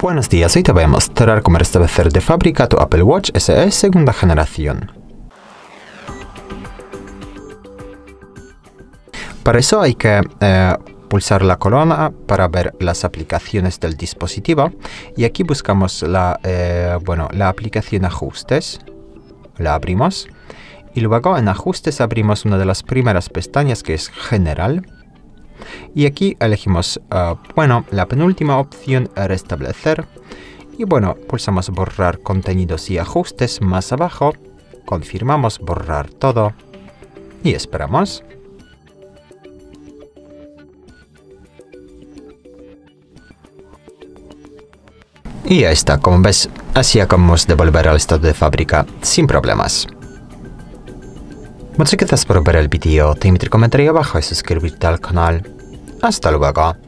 Buenos días, hoy te voy a mostrar cómo restablecer de fábrica tu Apple Watch SE segunda generación. Para eso hay que eh, pulsar la corona para ver las aplicaciones del dispositivo. Y aquí buscamos la, eh, bueno, la aplicación ajustes, la abrimos. Y luego en ajustes abrimos una de las primeras pestañas que es general y aquí elegimos, uh, bueno, la penúltima opción, restablecer. Y bueno, pulsamos borrar contenidos y ajustes más abajo. Confirmamos borrar todo. Y esperamos. Y ya está, como ves, así acabamos de volver al estado de fábrica sin problemas. Muchas gracias por ver el vídeo, te invito a abajo y suscribirte al canal. Hasta luego.